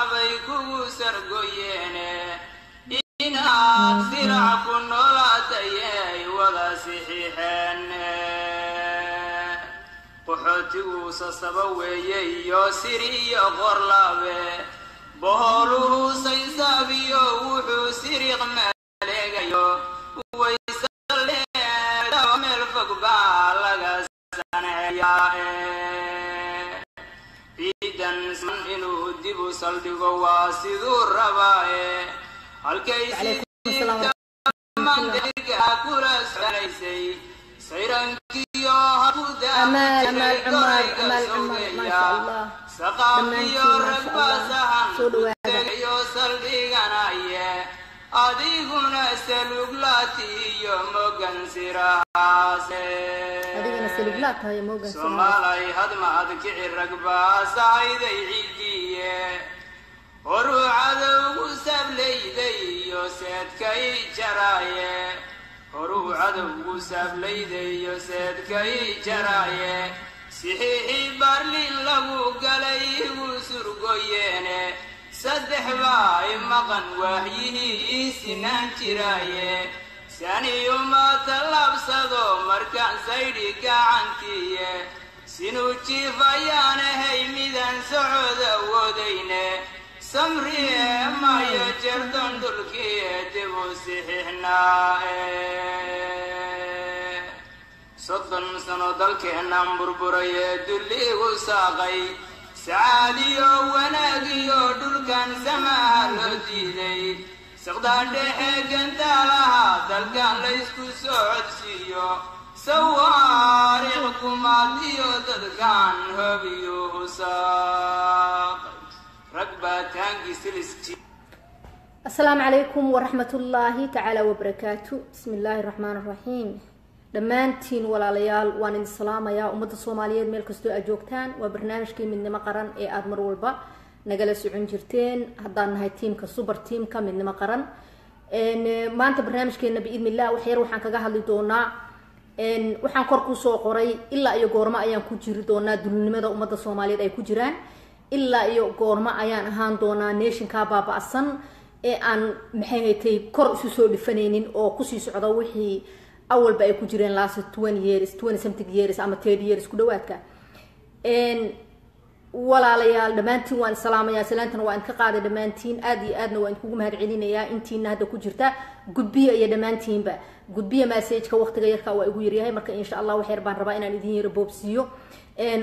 abay kugu sargoyeene inaad firac ku noolaatayay wada sixiixeene qaxootigu sasaba weeye iyo siri iyo qorlaabe boholuhu saysaabiyo wuxuu siriiq maleegayo. Waysadaba meel fog baa laga sanceeyaa ciidan man inuu dib u saldhigo waa siduu rabaaye halkay simandirka kula adiguna saluglaati iyo mogan siraase soomaalay hadmaad kici ragbaasahayday cidiye horuu cadowgu saablayday iyo seedkay jaraaye horuu cadowgu saablayday iyo seedkay jaraaye sixiixii baarlin lagu galay igu surgoyeene saddex baa i maqan waahyihii ii sinaan jiraaye saniyuma tallaabsado markaan saydhi gacantiiye sinuu jiif ayaan ahay midaan socod awoodayne samriye maayo jerdan dhulkiie dib u sixixnaa soddon sano dalkeennan burburaye dulliigu saaqay sacaadiyo wanaagiyo dhulkan samaha loo diiday saqdaa dhexe gantaalaha dalkan laysku soo codsiiyo sawaariiq kumaadiyo dadkan hoobiyuhu saaqay rag baa taangiisilisji asalaamu calaykum waraxmat ullaahi tacaala wabarakaatu bismi illaahi raxmaan raxiim dhammaantiin walaalayaal waan idin salaamayaa ummadda soomaaliyeed meel kastoo aad joogtaan waa barnaamijkii midnimo qaran ee aada mar walba nagala socon jirteen. Haddaan nahay tiamka suber teamka midnimo qaran. Maanta barnaamijkeena biidn illah waxyar waxaan kaga hadli doonaa. Waxaan kor ku soo qoray ilaa iyo goormo ayaan ku jiri doonaa dulnimada ummadda soomaaliyeed ay ku jiraan. Ilaa iyo goormo ayaan ahaan doonaa nationka baaba-san ee aan maxaytay kor isu soo dhifanaynin oo ku sii socda wixii awalba ay ku jireen last twenty years twenty something years ama thirty years ku dhawaadka. Walaalayaal dhammaantiin waan salaamayaa salaantana waa idinka qaaday dhammaantiin. Aada iyo aadna waa idinkugu mahad celinayaa intiina hadda ku jirta gudbiya iyo dhammaantiinba. Gudbiya massageka waqtiga yarka waa igu yaryahay. Marka insha allah wax baan rabaa inaan idin yaro boobsiiyo.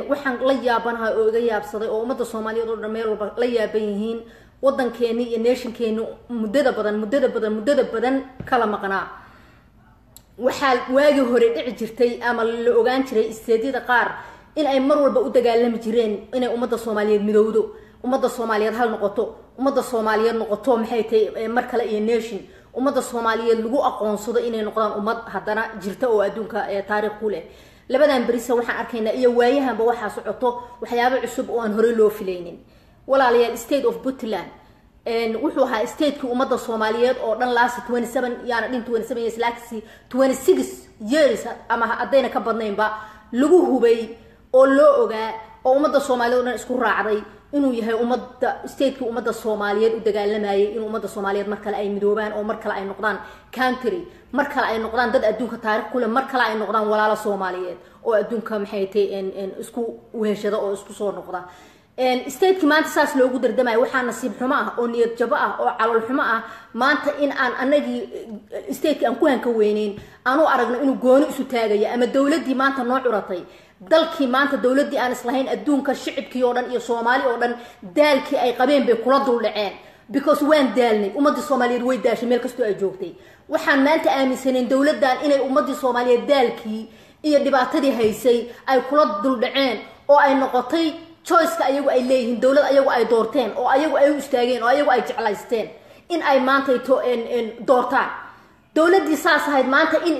Waxaan la yaabanahay oo iga yaabsaday oo ummadda soomaaliyeed oo dhan meel walba la yaaban yihiin. Wadankeeni iyo nationkeeni muddada badan muddada badan muddada badan kala maqnaa waxaa waagii hore dhici jirtay ama la ogaan jiray isteedyada qaar in ay mar walba u dagaalami jireen inay ummadda soomaaliyeed midowdo ummadda soomaaliyeed hal noqoto ummadda soomaaliyeed noqoto maxay tahay mar kale iyo nation ummadda soomaaliyeed lagu aqoonsado inay noqdaan ummad haddana jirta oo adduunka taariikh ku leh. Labadan berisa waxaan arkaynaa iyo waayahanba waxaa socoto waxyaabo cusub oo aan horey loo filaynin. Walaalayaal state of puntland wuxuu ahaa statekii ummadda soomaaliyeed oo dhan last twenty seven yaana dhin twenty seven years six years ama haddayna ka badnaynba lagu hubay oo loo ogaa oo ummadda soomaaliyeed o dhan isku raacday inuu yahay ummadda statekii ummadda soomaaliyeed u dagaalamayay in ummadda soomaaliyeed mar kale ay midoobaan oo mar kale ay noqdaan country mar kale ay noqdaan dad adduunka taarikh kuleh mar kale ay noqdaan walaalo soomaaliyeed oo adduunka maxay tahay isku weheshada oo isku soo noqda stateki maanta saas loogu dardamayo waxaa nasiib xumo ah oo niyad jabo ah oo calol xumo ah. Maanta in aan anagii stateki aan ku hanka weyneyn aan u aragno inuu gooni isu taagayo ama dowladdii maanta noo curatay. Dalkii maanta dowladdii aan islahayn adduunka shicibkii oo dhan iyo soomaali oo dhan daalkii ay qabeen bay kula dul dhaceen. Because waan daalnay ummaddii soomaaliyeed way daashay meel kastoo ay joogtay. Waxaan maanta aaminsanayn dowladdan inay ummaddii soomaaliyeed daalkii iyo dhibaatadii haysay ay kula dul dhaceen oo ay noqotay choiceka ayagu ay leeyihiin dowlad ayagu ay doorteen oo ayagu ay u istaageen oo ayagu ay jeclaysteen in ay maanta doortaan. Dowladdii saas ahayd maanta in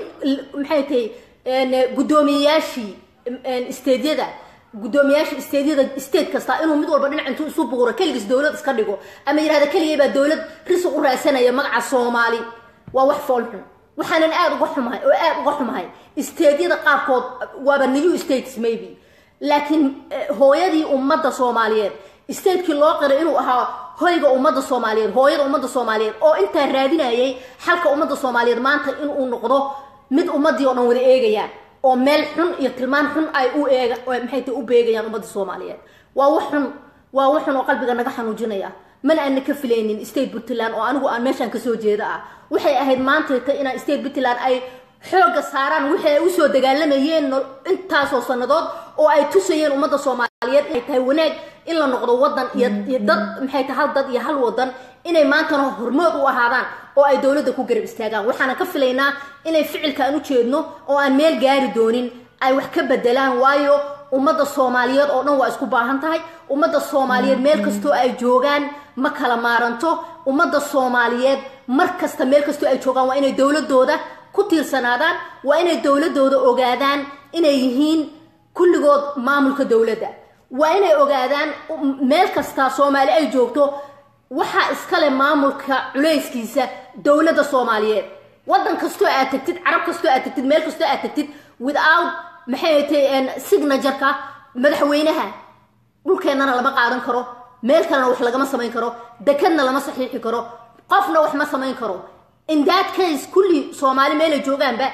maxay tahay guddoomiyeyaashii stadyada guddoomiyaasha stadyada state kasta inuu mid walba dhinac intuu isu buuro keligiis dowlad iska dhigo. Ama yirahda keligay baa dowlad risuq u raadsanaya magaca soomaali. Waa wax foolxun waxaanan aada uga xumahay oo aada uga xumahay. Stadyada qaarkood waaba new states maybe laakiin hooyadii ummadda soomaaliyeed stateki loo qiray inuu ahaa hoyga ummadda soomaaliyeed hooyada ummadda soomaaliyeed oo intaa raadinayay xalka ummadda soomaaliyeed maanta inuu noqdo mid ummadii oo dhan wada eegayaan oo meel xun iyo tilmaan xun ay u eega maxay tahay u beegayaan ummadda soomaaliyeed. Waa wax xun waa wax xun oo qalbiga naga xanuujinaya. Mana aana ka filaynin state puntland oo anigu aan meeshaan ka soo jeeda ah. Waxay ahayd maantayta inaan state puntland ay xooga saaraan wixii ay u soo dagaalamayeen intaasoo sanadood oo ay tusayeen ummadda soomaaliyeed inay tahay wanaag in la noqdo wadan iyo dad maxay tahay hal dad iyo hal wadan inay maantana hormood u ahaadaan oo ay dowladda ku garab istaagaan. Waxaana ka filaynaa inay ficilka aan u jeedno oo aan meel gaari doonin ay wax ka bedelaan waayo ummadda soomaaliyeed oo dhan waa isku baahan tahay. Ummadda soomaaliyeed meel kastoo ay joogaan ma kala maaranto. Ummadda soomaaliyeed mar kasta meel kastoo ay joogaan waa inay dowladooda ku tiirsanaadaan waa inay dowladooda ogaadaan inay yihiin kulligood maamulka dowladda. Waa inay ogaadaan meel kasta soomaali ay joogto waxaa iskale maamulka culayskiisa dowladda soomaaliyeed. Wadan kastoo aad tagtid carab kastoo aad tagtid meel kastoo aad tagtid without maxay tahay signatureka madaxweynaha dhulkeennana lama qaadan karo meel kalena wax lagama samayn karo dekadna lama saxiixi karo qofna wax ma samayn karo in that case kulli soomaali meelay joogaanba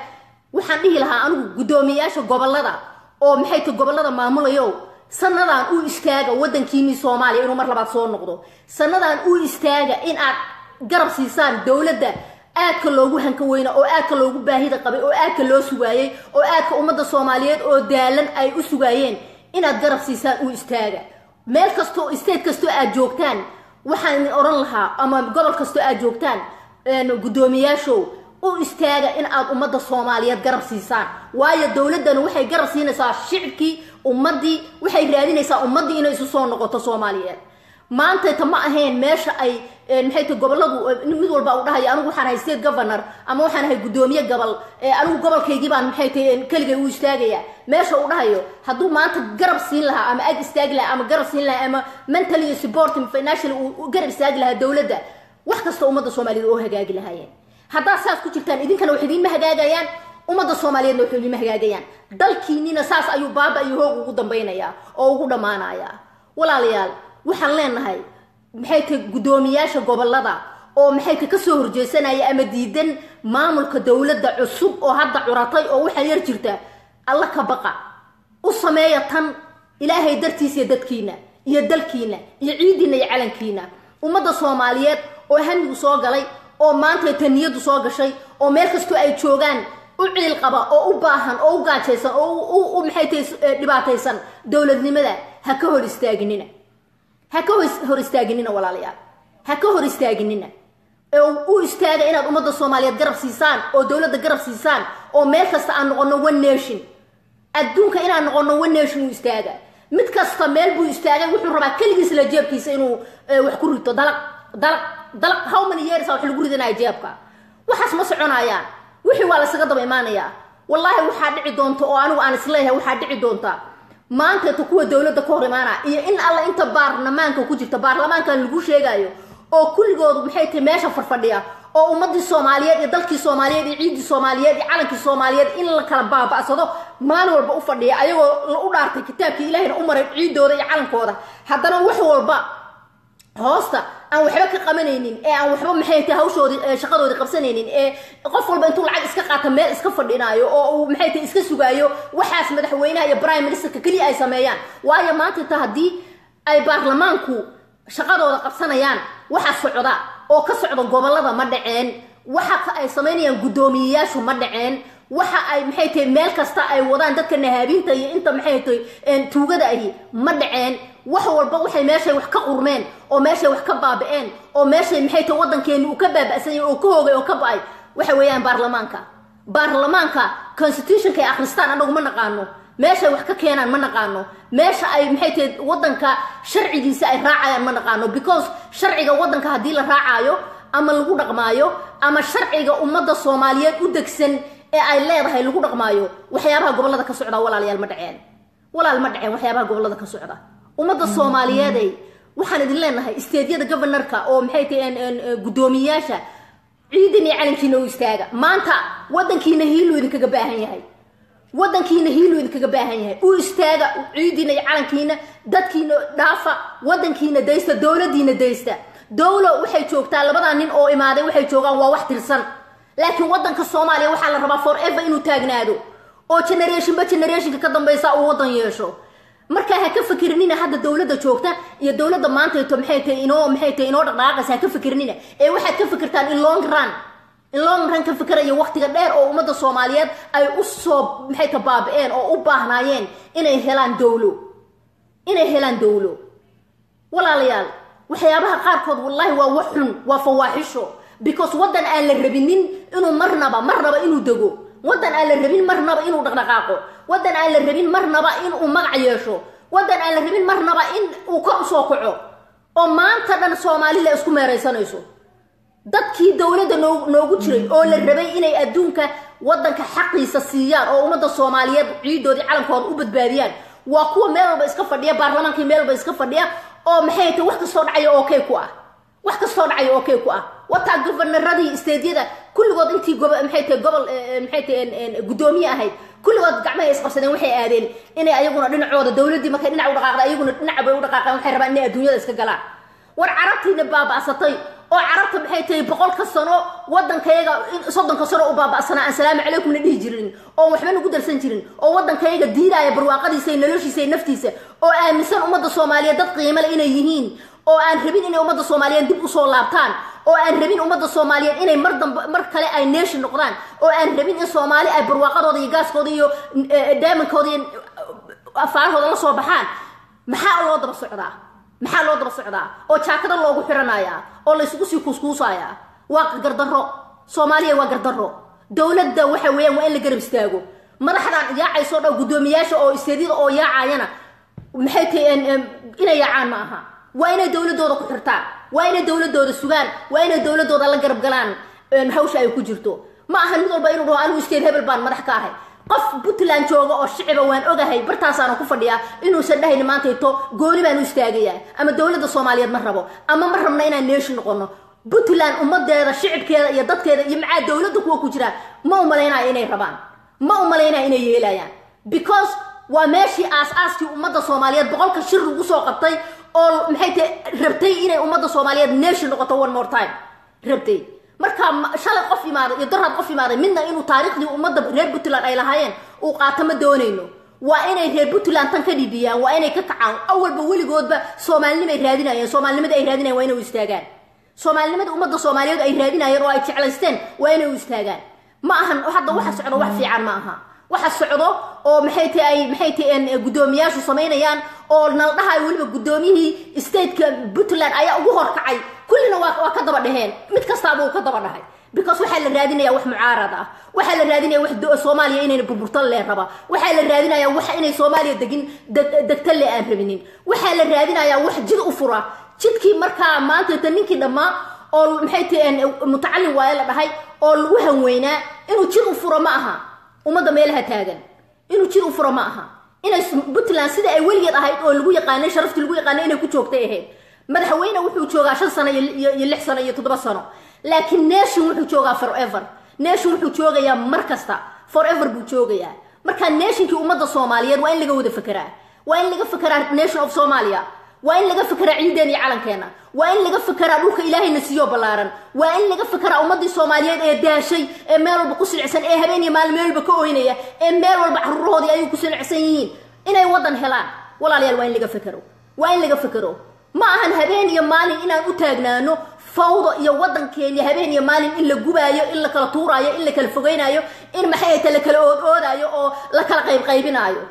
waxaan dhihi lahaa anigu guddoomiyayaasha gobollada oo maxay tahay gobollada maamulayo? Sanadaan u istaaga wadankiinii soomaaliya inuu mar labaad soo noqdo. Sanadaan u istaaga in aad garab siisaan dowladda aadka loogu hanka weyna oo aadka loogu baahida qabay oo aadka loo sugaayey oo aadka ummadda soomaaliyeed oo daalan ay u sugaayeen inaad garab siisaan u istaaga. Meel kastoo state kastoo aad joogtaan waxaan idin lahaa ama gobol kastoo aad joogtaan guddoomiyaashow u istaaga in aad ummadda soomaaliyeed garab siisaan. Waayo dowladdani waxay garab siinaysaa shicibkii ummaddii waxay raadinaysaa ummaddii inay isu soo noqoto soomaaliyeed. Maantayta ma ahayn meesha ay maxay tahay goboladu mid walba u dhahayo anigu waxaan ahay state governor ama waxaan ahay guddoomiye gobol anigu gobolkaygii baan maxay keligay u istaagaya meesha uu dhahayo hadduu maanta garab siin lahaa ama ag istaagi lahaa ama garab siin lahaa ama mentally supporting financially uu garab istaagi lahaa dowladda wax kasta ummadda soomaaliyeed oo hagaagi lahaayeen. Haddaad saas ku jirtaan idinkana wax idiinma hagaagayaan. Ummadda soomaaliyeedna wax idiinma hagaagayaan. Dalkiinina saas ayuu baaba iyo hoog ugu dambaynayaa oo ugu dhammaanayaa. Walaalayaal waxaan leenahay maxay tahay guddoomiyaasha gobollada oo maxay ka soo horjeesanaya ama diidan maamulka dowladda cusub oo hadda curatay oo waxaa yar jirta alla ka baqa. U sameeya tan ilaahay dartiisa dadkiina iyo dalkiina iyo ciidiina iyo calankiina ummadda soomaaliyeed oo hamigu soo galay oo maanta taniyadu soo gashay oo meel kastoo ay joogaan u ciil qaba oo u baahan oo u gaajaysan oo maxay dhibaataysan dowladnimada. Ha ka hor istaaginina. Ha ka hor istaaginina walaalayaal. Ha ka hor istaaginina. U istaaga inaad ummadda soomaaliyeed garab siisaan oo dowladda garab siisaan oo meel kasta aan noqono one nation. Adduunka inaan noqono one nation u istaaga. Mid kasta meel buu istaagay wuxuu rabaa keligiis la jeebkiisa inuu wax ku rito dalaq dalaq how many years wax lagu ridinaya jeebka? Waxaas ma soconayaan. Wixii waa laysaga daba imaanayaa wallaahi waxaa dhici doonta oo anigu aan is leeyahay waxaa dhici doonta. Maantayta kuwa dowladda ka hor imaanaya iyo in alla inta baarlamaanka ku jirta baarlamaankan lagu sheegayo oo kulligoodu maxay tahay meesha farfadhiya oo ummadii soomaaliyeed iyo dalkii soomaaliyeed iyo ciiddii soomaaliyeed iyo calankii soomaaliyeed in la kala baaba'sado maalin walba u fadhiya ayagoo la u dhaartay kitaabkii ilaahayna u maray ciiddooda iyo calankooda. Haddana wax walba hoosta aan waxba ka qabanaynin ee aan waxba maxay tahay hawshoodii shaqadoodii qabsanaynin ee qof walba intuu lacag iska qaata meel iska fadhinaayo oo uu maxay tahay iska sugaayo waxaas madaxweynaha iyo prime ministerka keliya ay sameeyaan. Waayo maanta ta haddii ay baarlamaanku shaqadooda qabsanayaan waxa socda oo ka socda gobollada ma dhaceen waxa ay samaynayaan guddoomiyeyaashu ma dhaceen waxa ay maxay tahay meel kasta ay wadaan dadka nahaabiinta iyo inta maxay tahay tuugada ahi ma dhaceen wax walba waxay meeshay wax ka qurmeen oo meeshay wax ka baaba'een oo meeshay maxay tahay waddankeeni uu ka baaba'sanyay oo ka hoogay oo ka ba'ay? Waxa weeyaan baarlamaanka. Baarlamaanka constitutionka ay akhristaan anagu ma naqaano. Meeshay wax ka keenaan ma naqaano. Meesha ay maxay tahay waddanka sharcigiisa ay raacayaan ma naqaano. Because sharciga waddanka haddii la raacayo ama lagu dhaqmaayo ama sharciga ummadda soomaaliyeed u degsan ee ay leedahay lagu dhaqmaayo waxyaabaha gobollada ka socda walaalayaal ma dhaceen. Walaal ma dhaceen waxyaabaha gobollada ka socda ummadda soomaaliyeeday waxaan idin leenahay isteedyada governorka oo maxay tahay guddoomiyayaasha ciidan iyo calankiina u istaaga. Maanta waddankiina hiiluu idinkaga baahan yahay. Wadankiina hiiluu idinkaga baahan yahay. U istaaga ciidiina iyo calankiina dadkiina dhaafa wadankiina daysta dowladiina daysta. Dowlo waxay joogtaa labadaa nin oo imaaday waxay joogaan waa wax tirsan. Laakiin wadanka soomaaliya waxaa la rabaa forever inuu taagnaado. Oo generationba generationka ka dambaysa uu wadan yeesho markaa ha ka fikrinina hadda dowladda joogta iyo dowladda maantayto maxay tahay inoo maxay dhaqdhaqaaqaysa ha ka fikrinina ee waxaad ka fikirtaan in long run in long run ka fikiraya waqtiga dheer oo ummadda soomaaliyeed ay u soo maxay ta oo u baahnaayeen inay helaan dowlo. Inay helaan dowlo. Walaalayaal waxyaabaha qaarkood wallahi waa wax xun waa fawaaxisho because waddan aan la rabinin inuu marnaba marnaba inuu dego waddan aan la rabin marnaba inuu dhaqdhaqaaqo. Waddan aan la rabin marnaba inuu magac yeesho. Waddan aan la rabin marnaba in uu kor u soo kaco oo maanta dhan soomaalila isku meeraysanayso. Dadkii dowladda noo noogu jiray oo la rabay inay adduunka waddanka xaqiisa siiyaan oo ummadda soomaaliyeed ciidoodii calankooda u badbaadiyaan. Waa kuwa meel walba iska fadhiya baarlamaankii meel walba iska fadhiya oo maxay tahay wax kastoo dhacaya oo kay ku ah. Wax kastoo dhacaya oo kay ku ah wataa governaradii isteedyada kulligood intii maxay tahay gobol maxay tahay guddoomiye ahayd kulligood gacmahay isqabsadeen waxay aadeen inay ayaguna dhinacooda dowladdii markay dhinac u ayaguna dhinac bay u waxay rabaan inay adduunyada iska galaan. War carabtiina baaba'satay oo carabta maxay tahay boqolka sano waddankayaga soddonka sano u baaba'sanaa aan salaamu calaykumna dhihi jirin. Oo waxba nagu darsan jirin. Oo waddankayaga diidaaya barwaaqadiisa iyo noloshiisa iyo naftiisa. Oo aaminsan ummadda soomaaliyeed dad qiimale inay yihiin. Oo aan rabin inay ummadda soomaaliyeed dib u soo laabtaan oo aan rabin ummadda soomaaliyeed inay mar dambe mar kale ay nation noqdaan oo aan rabin in soomaali ay barwaaqadooda iyo gaaskooda iyo daamankooda iyo afaarahooda la soo baxaan. Maxaa loo daba socdaa? Maxaa loo daba socdaa? Oo jaakada loogu xiranayaa? Oo laysugu sii kuuskuusayaa waa gardarro. Soomaaliya waa gardarro. Dowladda waxa weeyaan waa in la garab istaago. Madaxdan yaacayso dhow guddoomiyaasha oo isteedyada oo yaacayana maxay inay yaacaan ma aha waa inay dowladooda ku xirtaan waa inay dowladooda sugaan waa inay dowladooda la garab galaan hawsha ay ku jirto. Ma ahan mid walba inuu dhaho anigu isteed hebel baan madax ka ahay. Qof puntland jooga oo shiciba waan ogahay bartaasaana ku fadhiyaa inuusan dhahayni maantayto gooni baan u istaagayaa ama dowladda soomaaliyeed ma rabo ama ma rabna inaan neeshi noqono. Puntland ummadeeda shicibkeeda iyo dadkeeda iyo macaa dowladda kuwa ku jiraan ma u malaynaya inay rabaan. Ma u malaynaya inay yeelayaan. Because waa meeshii aas-aaskii ummadda soomaaliyeed boqolka shir lagu soo qabtay oo maxay tahay rabtay inay ummadda soomaaliyeed neeshi noqoto one more time. Rabtay. Markaa shalay qof imaaday iyo daraad qof imaaday midna inuu taariikhdii ummadda reer puntland ay lahaayeen uu qaato ma doonayno. Waa inay reer puntland tan ka dhidhiyaan waa inay ka kacaan. Awalba weligoodba soomaalinimay raadinayeen soomaalinimada ay raadinayen waa inay u istaagaan. Soomaalinimada ummadda soomaaliyeed ay raadinayeen oo ay jeclaysteen waa inay u istaagaan. Ma ahan hadda waxa socdo wax fiican ma aha. Waxa socdo oo maxay tahay ay maxay tahay guddoomiyaashu samaynayaan oo nala dhahayo weliba guddoomiyihii stateka puntland ayaa ugu horkacay kullina waa ka daba dheheen mid kastaaba uu ka daba dhahay because waxaa la raadinaya wax mucaarad ah. Waxaa la raadinaya wax soomaaliya inayna burburtan lee raba. Waxaa la raadinaya wax inay soomaaliya degin degtan le aan rabinin. Waxaa la raadinaya wax jid u fura. Jidkii markaa maanta ninkii dhammaa oo maxay tahay mutacalin waaye la dhahay oo lagu hanweynaa inuu jid u furo ma aha. Ummadda meelaha taagan. Inuu jid u furo ma aha inay puntland sida ay weligeed ahayd oo lagu yaqaanay sharaftii lagu yaqaanay inay ku joogtay ahayd. Madaxweyne wuxuu joogaa shan sano iyo lix sano iyo toddoba sano. Laakiin nation wuxuu joogaa forever. Nation wuxuu joogayaa mar kasta. Forever buu joogayaa. Marka nationkii ummadda soomaaliyeed waa in laga wada fekeraa waa in laga fekeraa nation of somalia waa in laga fekeraa ciideen iyo calankeena. Waa in laga fekeraa dhulka ilaahayna siiyo ballaaran. Waa in laga fekeraa ummadii soomaaliyeed ee daashay ee meel walba ku silicsan ee habeen iyo maalin meel walba ka oynaya ee meel walba caruurahoodii ayay ku silicsan yihiin. Inay waddan helaan. Walaalayaal waa in laga fekero waa in laga fekero ma ahan habeen iyo maalin inaan u taagnaano fawdo iyo waddankeeni habeen iyo maalin in la gubaayo in la kala tuuraayo in la kala fogeynaayo in maxay ta la kala ood oo la kala qaybqaybinaayo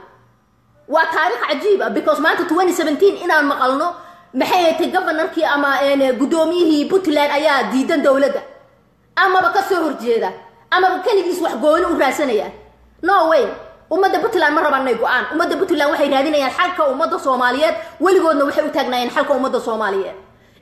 waa taariikh cajiib ah because maanta inaan maqalno maxay tay governorkii ama guddoomiyihii puntland ayaa diidan dowladda? Amaba ka soo horjeeda? Amaba keligiis wax gooni u raadsanaya no way. Ummadda puntland ma raban inay go'aan. Ummadda puntland waxay raadinayaan xalka ummadda soomaaliyeed. Weligoodna waxay u taagnaayeen xalka ummadda soomaaliyeed.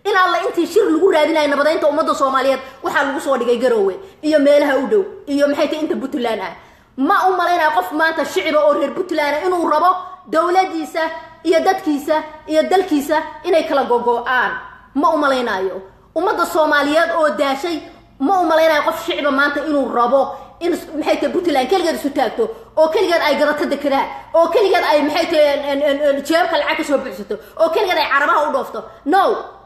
In alla intii shir lagu raadinayo nabadeynta ummadda soomaaliyeed waxaa lagu soo dhigay garoowe iyo meelaha u dhow iyo maxay tahay inta puntland ah. Ma u malaynaya qof maanta shiciba oo reer puntland inuu rabo dowladiisa iyo dadkiisa iyo dalkiisa inay kala gogo-aan. Ma u malaynayo ummadda soomaaliyeed oo daashay ma u malaynayo qof shiciba maanta inuu rabo in maxay tahay puntland keligeed isu taagto oo keligeed ay gadato dekedaha oo keligeed ay maxay tahay jeebka lacag ka soo buxsato oo keligeed ay carabaha u dhoofto. No!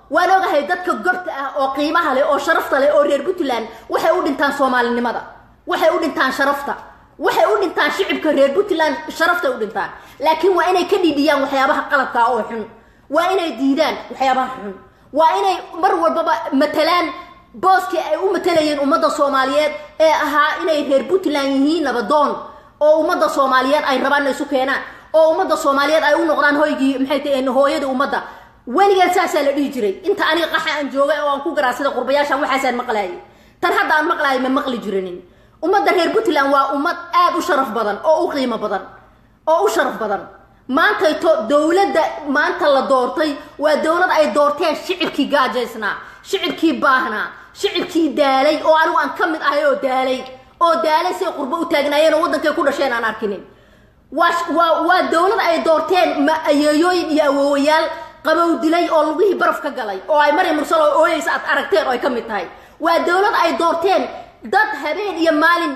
Waan ogahay dadka gobta ah oo qiimaha leh oo sharafta leh oo reer puntland waxay u dhintaan soomaalinimada. Waxay u dhintaan sharafta waxay u dhintaan shicibka reer puntland sharaftay u dhintaan. Laakiin waa inay ka dhiidhiyaan waxyaabaha qalabka oo xun. Waa inay diidaan waxyaabaha xun. Waa inay mar walbaba matalaan booskii ay u matalayeen ummadda soomaaliyeed ee ahaa inay reer puntland yihiin nabadoon. Oo ummadda soomaaliyeed ay rabaan isu keenaan. Oo ummadda soomaaliyeed ay u noqdaan hoygii maxay tahay hooyada ummadda. Weligeed saasaa la dhihi jiray. Inta aniga qaxa aan joogay oo aan ku garaasada qurbayaashan waxaasaan maqlaayay. Tan hadda aan maqlaayo ma maqli jirinin ummadda reer puntland waa ummad aada u sharaf badan oo u qiimo badan oo u sharaf badan. Maantayto dowladda maanta la doortay waa dowlad ay doorteen shicibkii gaajaysnaa shicibkii baahnaa shicibkii daalay oo anigu aan ka mid ahay oo daalay oo daalay say qurbo u taagnaayeen oo waddankay ku dhasheen aan arkinin. Waa waa dowlad ay doorteen ma ayeeyooyin iyo awoowayaal qabow dilay oo lugihii baraf ka galay oo ay mari mursal oo ooyeysa aad aragteen oo ay ka mid tahay. Waa dowlad ay doorteen dad habeen iyo maalin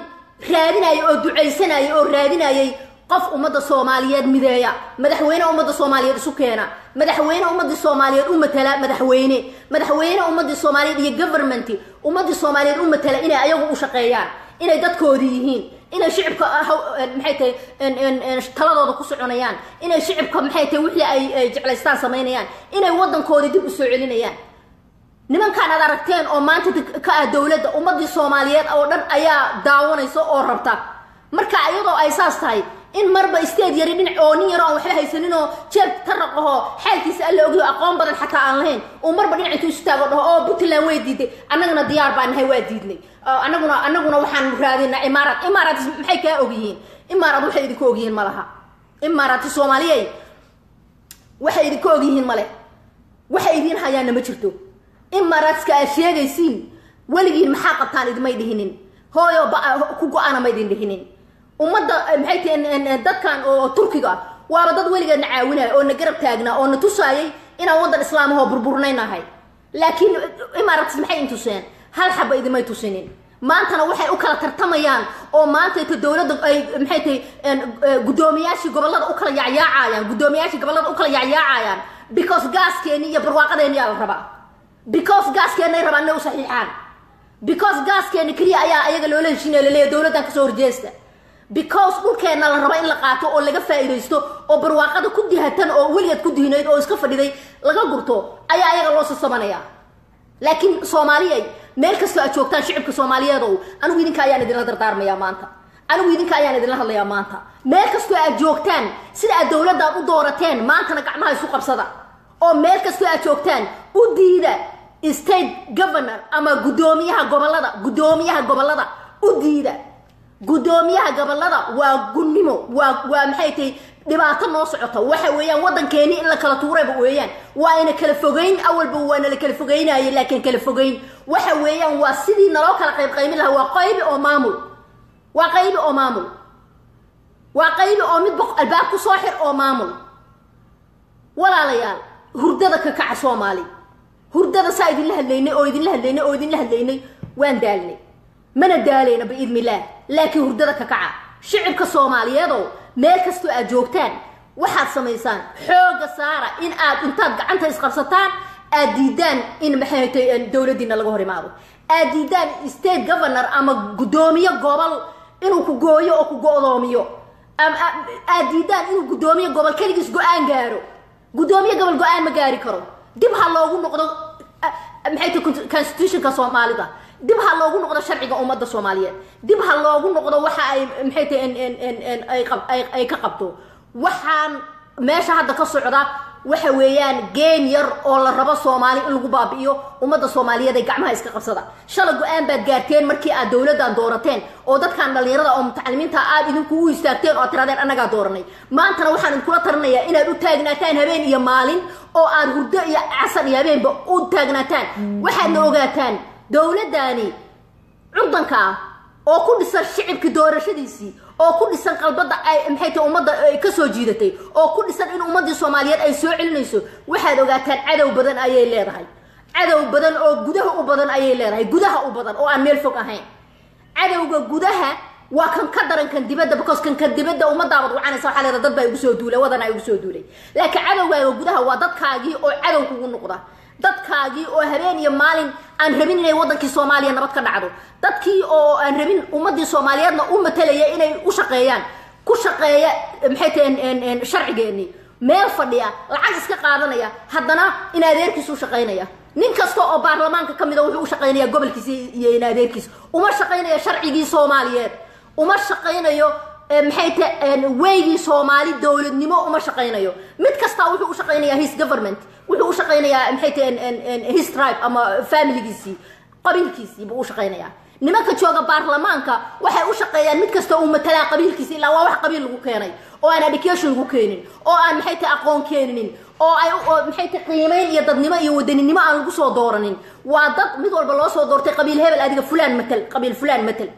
raadinaya oo ducaysanaya oo raadinayay qof ummadda soomaaliyeed mideeya. Madaxweyne ummadda soomaaliyeed isu keena. Madaxweyne ummadii soomaaliyeed u matala madaxweyne. Madaxweyne ummadii soomaaliyeed iyo government ummadii soomaaliyeed u matala inay ayagu u shaqeeyaan inay dadkoodii yihiin inay shicibka maxay tahay taladooda ku soconayaan inay shicibka maxay tahay wixii ay jeclaystaan samaynayaan inay waddankoodii dib u soo celinayaan nimankaan aad aragteen oo maanta ka ah dowladda ummadii soomaaliyeed oo dhan ayaa daawanaysa oo rabta. Marka iyadoo ay saas tahay in marba isteed yari dhinac oo nin yaro aan waxba haysanin oo jeeb taraq aho xaalkiisa alla ogyo aqoon badan xataa aan lahayn uu marba dhinac intuu isu taago dhaho oo puntland way diiday annagana diyaar baan nahay waa diidnay. Annaguna annaguna waxaan raadinaa imaaraat imaaraat maxay kaa ogyihiin imaaraat waxay idinka ogyihiin ma laha. Soomaaliyey waxay idinka ogyihiin male waxay idiin hayaanna ma jirto imaaraatska aad sheegaysiin weligiin maxaa qabtaan idimay dhihinin? Hooyo ku go-ana ma idin dhihinin? Ummadda maxay tahay dadkan oo turkiga waaba dad weligeedna caawinaya oo na garab taagnaa oo na tusaayay inaan waddan islaamahoo burburnayn laakiin imaaraats maxay intuseen hal xaba idimay tusinin? Maantana waxay u kala tartamayaan oo maantayta dowladda ay maxay tahay guddoomiyaashii gobollada u kala yacyaacayaan guddoomiyaashii gobollada u kala yacyaacayaan because gaaskeeni iyo barwaaqadeeni yaa la rabaa because gaaskeennay rabaan inay u saxiixaan. Because gaaskeeni keliya ayaa ayaga loola heshiinaya laleeya dowladdan ka soo horjeesta. Because dhulkeenna la raba in la qaato oo laga faa'iidaysto oo barwaaqada ku dihatan oo weligeed ku dihinayd oo iska fadhiday laga gurto ayaa ayaga loo sasabanaya laakiin soomaaliyay meel kastoo aad joogtaan shicibka soomaaliyeed ow anigu idinka ayaan idinla dardaarmayaa maanta. Anigu idinka ayaan idinla hadlayaa maanta. Meel kastoo aad joogtaan sida aad dowladdaad u doorateen maantana gacmaha isu qabsada. Oo meel kastoo aad joogtaan u diida state governor ama guddoomiyaha gobollada guddoomiyaha gobollada u diida. Guddoomiyaha gobollada waa gunnimo waa waa maxay tahay dhibaato noo socota waxa weeyaan waddankeeni in la kala tuurayba weeyaan. Waa ina kala fogeyn awalba waana la kala fogeynaye laakiin kala fogeyn. Waxa weeyaan waa sidii naloo kala qayb qaymin lahaa waa qaybi oo maamul. Waa qaybi oo maamul. Waa qaybi oo mid albaab ku soo xir oo maamul. Walaalayaal hurdada ka kaca soomaali hurdada saa idinla hadlaynay oo idinla hadlaynay oo idinla hadlaynay waan daalnay. Mana daalayna biidni illaah laakiin hurdada ka kaca. Shicibka soomaaliyeedow meel kastoo aad joogtaan waxaad samaysaan xooga saara in aad intaad gacanta isqabsataan aad diidaan in maxay tay dowladdiina laga hor imaado aad diidaan state governor ama guddoomiye gobol inuu ku gooyo oo ku go-doomiyo. Aad diidaan inuu guddoomiye gobol keligiis go'aan gaaro. Guddoomiye gobol go'aan ma gaari karo dib ha loogu noqdo maxay tay constitutionka soomaalida dib ha loogu noqdo sharciga ummadda soomaaliyeed. Dib ha loogu noqdo waxa ay maxay tahay ay ka qabto. Waxaan meesha hadda ka socda waxa weeyaan game yar oo la rabo soomaali in lagu baabi'iyo ummadda soomaaliyeed ay gacmaha iska qabsada. Shala go'aan baad gaarteen markii aad dowladdan doorateen oo dadkan dhallinyarada oo mutacalimiinta aad idinku u istaagteen oo aad tiraadeen annagaa dooranay. Maantana waxaan idinkula tarinayaa inaad u taagnaataan habeen iyo maalin oo aad hurdo iyo casar iyo habeenba u taagnaataan waxaadna ogaataan dowladdaani curdanka ah oo ku dhisan shicibka doorashadiisii oo ku dhisan qalbadda ay maxay tahay ummadda ay ka soo jiidatay oo ku dhisan in ummaddii soomaaliyeed ay soo celinayso waxaad ogaataan cadow badan ayay leedahay. Cadow badan oo gudaha u badan ayay leedahay gudaha u badan oo aan meel fog ahayn. Cadowga gudaha waa kan ka daran kan dibadda because kan kan dibadda ummadaabad wacanaysa waxaa leeda dad baa igu soo duulay wadan igu soo duulay. Laakiin cadowgaaga gudaha waa dadkaagii oo cadow kugu noqda dadkaagii oo habeen iyo maalin aan rabin inay wadankii soomaaliya nabad ka dhacdo. Dadkii oo aan rabin ummadii soomaaliyeedna u matalaya inay u shaqeeyaan ku shaqeeya maxay tahay sharcigeenii meel fadhiya lacag iska qaadanaya haddana in adeerkiisa u shaqaynaya. Nin kasta oo baarlamaanka ka mida wuxuu u shaqaynaya gobolkiisa iyo in adeerkiisa uma shaqaynaya sharcigii soomaaliyeed. Uma shaqaynayo maxay ta weygii soomaali dowladnimo uma shaqaynayo. Mid kastaa wuxuu u shaqaynaya his government wuxuu u shaqaynayaa maxay ta his tribe ama familigiisii qabiilkiisii buu u shaqaynayaa. Nimanka jooga baarlamaanka waxay u shaqeeyaan mid kasta uu matalaa qabiilkiisa ilaa waa wax qabiil lagu keenay oo aan education lagu keenin oo aan maxay ta aqoon keeninin oo ay maxay ta qiimayn iyo dadnimo iyo wadaninimo aan lagu soo dooranin. Waa dad mid walba loo soo doortay qabiil hebel adiga fulaan matal qabiil fulaan matal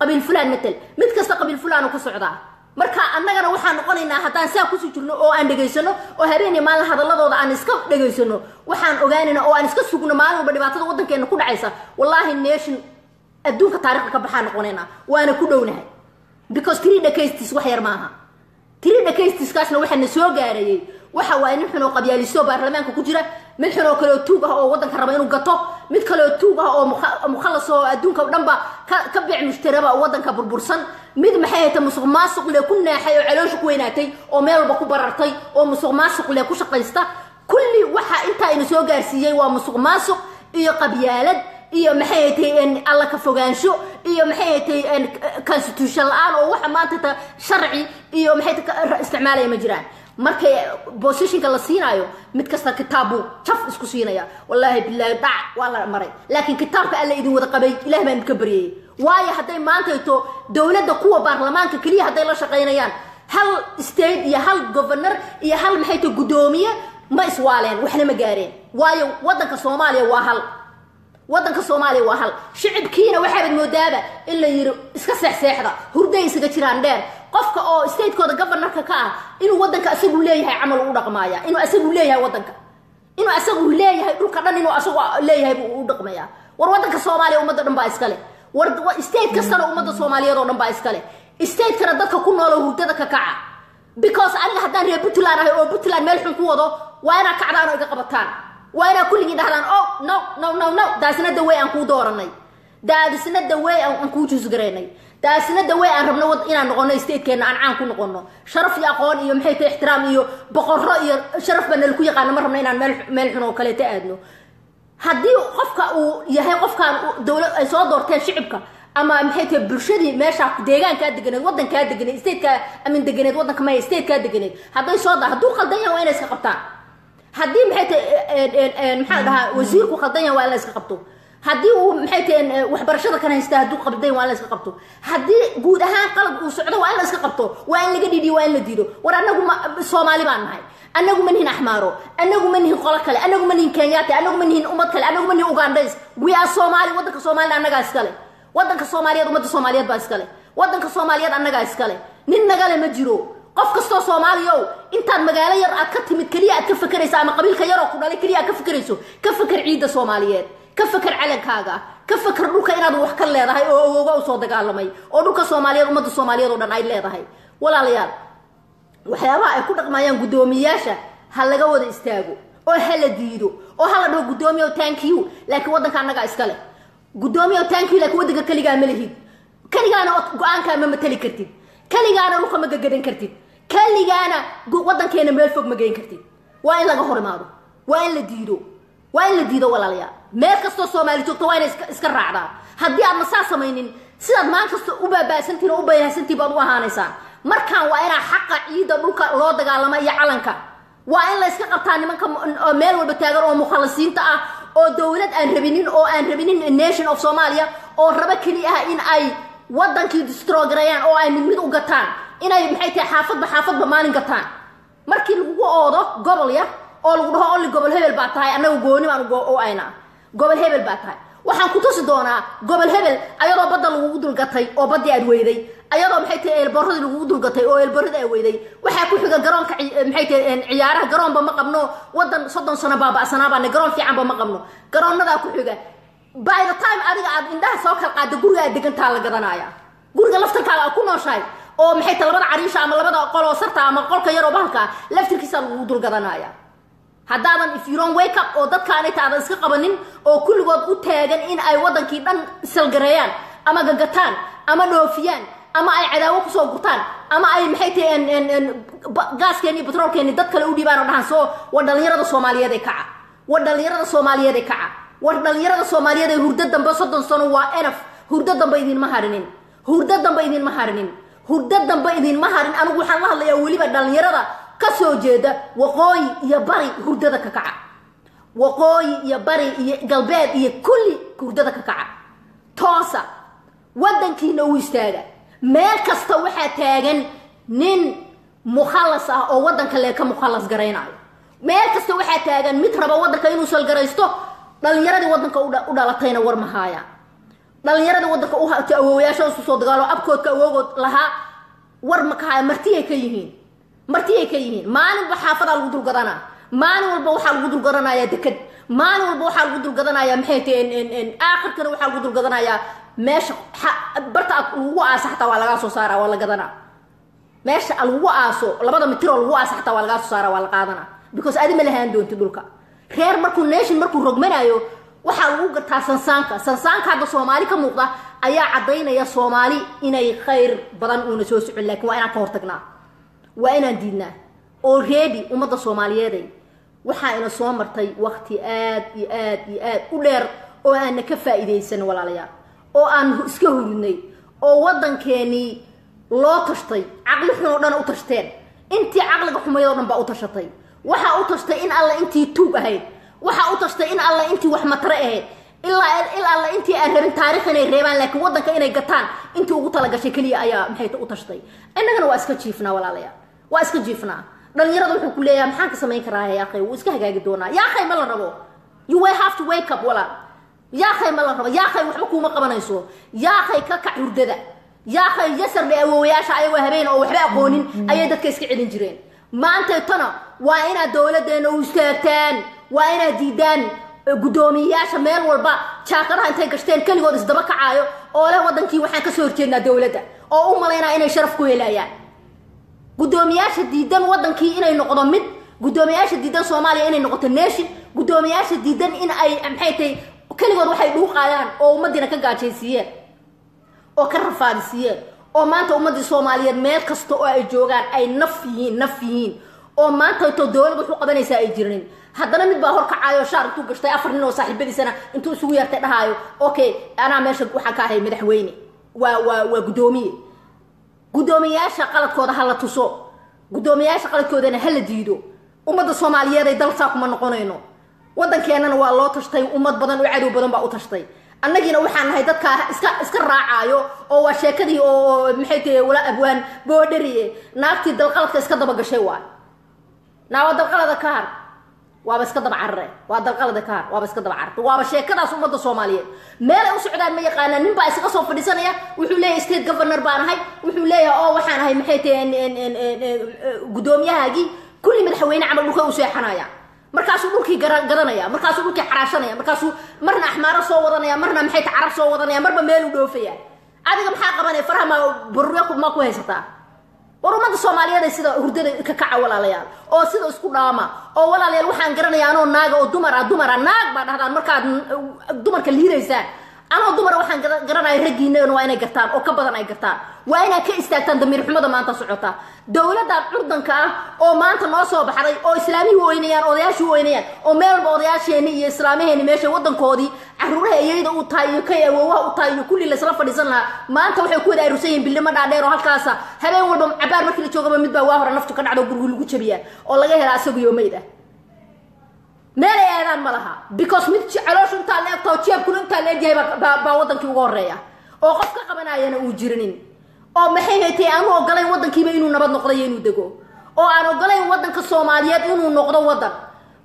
qabiil fulaan matal mid kasta qabiil fulaanu ka socdaa marka annagana waxaan noqonaynaa haddaan saa ku sii jirno oo aan dhegaysano oo habeeniya maalin hadaladooda aan iska dhegaysano waxaan ogaanayna oo aan iska sugno maalin walba dhibaatada waddankeena ku dhacaysa. Wallaahi nation adduunka taarikhda ka baxaan noqonaynaa waana ku dhownahay. Because three decastis wax yar maaha. Three decaistiskaasna waxaa na soo gaarayey waxa waaye nin xun oo qabyaalisto baarlamaanka ku jira mid xun oo kaleoo tuug ah oo waddanka raba inuu gato mid kaleoo tuug ah oo mukhalas oo adduunka o dhanba ka biic mushtaraba oo waddanka burbursan. Mid maxay hayta musuq maasuq le ku naaxay oo caloosha ku weynaatay oo meel walba ku barartay oo musuq maasuq le ku shaqaysta. Kulli waxa intaa ina soo gaarsiiyey waa musuq maasuq iyo qabyaalad iyo maxay haytay alla ka fogaansho iyo maxay haytay constitution la'aan oo waxa maanta ta sharci iyo maxay ta isticmaalaya ma jiraan markay positionka la siinaayo mid kasta kitaabbuu jaf isku siinaya. Wallaahi bilaahi dhac waa la maray. Laakiin kitaabka alla idin wada qabay ilah baan idinka baryayay. Waayo hadday maantayto dowladda kuwa baarlamaanka keliya hadday la shaqaynayaan hal state iyo hal governor iyo hal maxay ta guddoomiye ma iswaaleen waxna ma gaareen. Waayo waddanka soomaaliya waa hal. Waddanka soomaaliya waa hal. Shicibkiina waxaabad moodaaba in la yiri iska seexseexda hurday isaga jiraan dheer qofka oo statekooda governorka ka ah inuu waddanka asagu leeyahay camal u dhaqmaaya inuu asagu leeyahay waddanka inuu asagu leeyahay dhulka dhan inuu asagu leeyahay buu u dhaqmaya war waddanka soomaaliya ummadda dhan baa iskale war state kastana ummadda soomaaliyeed oo dhan baa iskale statekana dadka ku noolo hurdada ka kaca. Because aniga haddaan reer puntland ahay oo puntland meel xun ku wado waa inaa kacdaan oo iga qabataan. Waa inaa kulligii dhahdaan oh no no no no daasna dawey aan kuu dooranay daadisna dawey aan kuu juusgaraynay daasna dawey aan rabno inaan noqono statekeena aan caan ku noqono. Sharaf iyo aqoon iyo maxay tahay ixtiraam iyo boqorro iyo sharaf baa nalaku yaqaano ma rabno inaan meel xun oo kaleeta aadno. Haddii qofka uu yahay qofkaan dowlad ay soo doorteen shicibka ama maxay tahay bulshadii meesha deegaankaa deganeed waddankaa deganeed statekaa amin deganeed waddanka maya statekaa deganeed hadday soo da hadduu khaldan yahay waa inay qabtaan. Haddii maxay tahay maxaa dhahaa wasiirku khaldan yahay waa in la qabto haddii uu maxay tahay waxbarashada kan haysta hadduu qabdan waa in la iska qabto. Haddii guud ahaan qalad uu socdo waa in la iska qabto. Waa in laga dhidhiyo waa in la diido. War annagu ma soomaali baan nahay. Annagu ma nihin axmaaro. Annagu ma nihin qolo kale. Annagu ma nihin kenyaati annagu ma nihin ummad kale. Annagu ma nihin ugandays. Are soomaali waddanka soomaalida annagaa iskale waddanka soomaaliyeed ummadda soomaaliyeed baa iskale waddanka soomaaliyeed annagaa iskale nin nagale ma jiro. Qof kastoo soomaaliya intaad magaalo yar aad ka timid keliya aad ka fakeraysa ama qabiilka yaroo ku dhalay keliya aad ka fakerayso ka faker ciidda soomaaliyeed ka faker calankaaga. Ka faker dhulka inaad wax ka leedahay oo awooga u dagaalamay oo dhulka soomaaliyeed ummadda soomaaliyeed oo dhan ay leedahay. Walaalayaal waxyaabaha ay ku dhaqmayaan guddoomiyayaasha ha laga wada istaago oo ha la diido oo ha la dhaho guddoomiyow thank you laakiin waddanka annagaa iska leh. Guddoomiyow thank you laakiin waddanka keligaa ma lihid. Keligaana waddankaa ma matali kartid. Keligaana dhulka ma gagadan kartid. Keligaana waddankeena meel fog ma geyn kartid. Waa in laga hor imaado. Waa in la diido waa in la diido walaalayaal meel kastoo soomaali joogto waa inay iska raacdaan haddii aadna saa samaynin sidaad maan kasta u baabaasantiin oo u bayahsantiin baad u ahaanaysaan. Markaan waa inaa xaqa ciidda dhulka loo dagaalama iyo calanka. Waa in la iska qabtaa nimanka meel walba taagan oo mukhalasiinta ah oo dowlad aan rabinin oo aan rabinin nation of somalia oo raba keli ah in ay waddankii distrogarayaan oo ay mid mid u gataan. Inay maxay tahay xaafadba xaafadba maalin gataan. Markii lagugu oodo gobol yar oo lagu dhaho olli gobol hebel baa tahay annaga gooni baan u ayna gobol hebel baa tahay. Waxaan ku tusi doonaa gobol hebel ayadoo badda lagugu dulgatay oo baddii aad weyday ayadoo maxay tahay eelboradii lagugu dulgatay oo eelboradii aad weyday waxaa ku xiga garoonka maxay tahay ciyaaraha garoonba ma qabno waddan soddon sano baaba'sanaabaane garoon fiicanba ma qabno. Garoonadaa ku xiga by the time adiga aad indhaha soo kala qaada guriga aad degantaa la gadanaaya guriga laftarkaaga aa ku nooshahay oo maxay ta labada cariisha ama labada qoloo sarta ama qolka bahalka ah laftirkiisaa lagu dulgadanaya haddaadan if you don't wake oo dadkaanayta aadan iska qabanin oo kulligood u taagan in ay wadankii dhan salgareeyaan ama gagataan ama dhoofiyaan ama ay cadaawo ku soo gurtaan ama ay maxay tahay gaaskeeni batroolkeeni dad kale u dhiibaan oo dhahaan soo war dhalinyarada soomaaliyeed ee kaca war dhalinyarada soomaaliyeed ee kaca war dhalinyarada soomaaliyeed ee hurdo dambe soddon sano waa enaf. Hurdo dambe idinma harinin. Hurdo dambe idinma harinin. Hurdo dambe idinma harin anigu waxaan la hadlayaa weliba dhalinyarada ka soo jeeda waqooyi iyo bari hurdada ka kaca. Waqooyi iyo bari iyo galbeed iyo kulli hurdada ka kaca. Toosa wadankiina u istaaga. Meel kasta waxaa taagan nin mukhallas ah oo wadanka lee ka mukhallas garaynayo meel kasta waxaa taagan mid raba wadanka inuu salgaraysto dhalinyaradii wadanka u dhalatayna war mahaaya dhalinyaradii wadanka u awoowayaasha isu soo dagaalo abkoodka awoogood lahaa war makahaya martiyay ka yihiin martiyay ka yihiin maalinba xaafadaa lagu dulgadanaa maalin walba waxaa lagu dulgadanayaa deked maalin walba waxaa lagu dulgadanayaa maxay tahay aakhirkana waxaa lagu dulgadanayaa meesha barta lagu xataa waa lagaa soo saara waa la gadanaa meesha lagu aaso labada mitir oo lagu xataa waa lagaa soo saara waa la qaadanaa because adi ma lahaan doonti dhulka. Reer markuu nation markuu rogmanayo waxaa lagu gartaa sansaanka. Sansaanka hadda soomaali ka muuqda ayaa caddaynaya soomaali inay khayr badan uuna soo socon laakiin waa inaan ka hortagnaa waa inaan diidnaa. Already ummadda soomaaliyeeday waxaa ina soo martay wakti aad iyo aad iyo aad u dheer oo aana ka faa'iidaysan walaalayaal oo aan iska hurinay oo waddankeenii loo tashtay caqli xun oo dhan u tashteen. Intii caqliga xumayd oo dhan baa u tashatay. Waxaa u tashtay in alla intii tuug ahayd. Waxaa u tashtay in alla intii wax matare ahayd. Ilaa il alla intii aan rabin taarikh inay reebaan laakiin waddanka inay gataan intii ugu talagashay keliya ayaa maxay u tashtay. Innagana waa iska jiifnaa walaalayaal waa iska jiifnaa dhalinyarada wuxuu ku leeyahay maxaan ka samayn karaa yaakhay wuu iska hagaagi doonaa. Yaakhay ma la rabo. You will have to wake up walaal yaakhay ma la rabo. Yaakhay waxba kuuma qabanayso. Yaakhay ka kac hurdada. Yaakhay yasarle awoowayaasha ayagoo habeen oo waxba aqoonin ayay dadka iska celin jireen. Maantaytana waa inaad dowladeena u istaagtaan waa inaad diidaan guddoomiyeyaasha meel walba jaakadaha intay gashteen keligood isdaba kacaayo oo leh wadankii waxaan ka soo horjeednaa dowladda oo u malaynaa inay sharaf ku helayaan guddoomiyaasha diidan wadankii inay noqdo mid guddoomiyaasha diidan soomaaliya inay noqoto nation guddoomiyaasha diidan in ay maxay tahay keligood waxay dhuuqaayaan oo ummadiina ka gaajaysiiyeen oo ka rafaadisiiyeen oo maanta ummadii soomaaliyeed meel kasta oo ay joogaan ay naf yihiin naf yihiin oo maanta to dowlad qabanaysaa ay jirinin haddana mid baa horkacaayo shaar intuu gashtay afar nin oo saaxiibadiisana intuu isugu yartay dhahaayo okay anaa meesha waxaan ka ahay madaxweyne waa waa waa guddoomiye guddoomiyayaasha qaladkooda ha la tuso. Guddoomiyayaasha qaladkoodana ha la diido. Ummadda soomaaliyeed ay dalsaa kuma noqonayno. Waddankeenana waa loo tashtay ummad badan oo cadow badan baa u tashtay. Annagiina waxaan nahay dadkaa iska iska raacaayo oo waa sheekadii oo maxay tahay wala abwaan boodhariye. Naagtii dalqaladka iska daba gashay waay naa waa dalqalada ka har waaba iska daba carare waa dalqalada ka har waaba iska daba waaba sheekadaas ummadda soomaaliyeed. Meelay u socdaan ma yaqaanaan. Nin baa isaga soo fadhiisanaya. Wuxuu leeyahay state governor baan ahay. Wuxuu leeyahay oo waxaan ahay maxay tahay guddoomiyahaagii kulli madaxweyne camal dhulka u seexanaya. Markaasuu dhulkii gadanaya markaasuu dhulkii xaraashanaya. Markaasuu marna axmaaro soo wadanaya. Marna maxay ta carab soo wadanaya. Marba meel u dhoofaya. Adiga maxaa qabanaya? Faraha ma barurya ma ku haysataa war ummadda soomaaliyeed sida hurdada ka kaca walaalayaal oo sida isku dhaama oo walaalayaal waxaan garanaya anoo naaga oo dumar ah dumar ah naag baa dhahdaan markaad dumarka liidaysaan anoo dumara waxaan garanaya raggiinagana waa inay gartaan oo ka badan ay gartaan. Waa inaad ka istaagtaan damiir xumada maanta socota. Dowladdan curdanka ah oo maanta noo soo baxday oo islaamihii weynayaan odayaashii weynayaan oo meel walba odayaasheeni iyo islaamaheeni meesha wadankoodii caruuraha iyada u tahay iyo kay awoowaha u tahay iyo kulli laysla fadhiisan lahaa. Maanta waxay ku wada arusan yihiin billimo dhaadheer oo halkaasa. Habeen walba cabaar markii la joogaba mid baa waa hore naftu ka dhacdo gurigi lagu jabiyaa oo laga hela asaguyo mayd ah meel ay aadaan ma laha. Because mid calooshu intaa la egtaho jeebkuna intaa la egyahay baa wadankii uga horreeya oo qof ka qabanayana uu jirinin. Oo maxay haytay aanu ogolayn wadankiiba inuu nabad noqdo iyo inuu dego? Oo aan ogolayn wadanka soomaaliyeed inuu noqdo wadan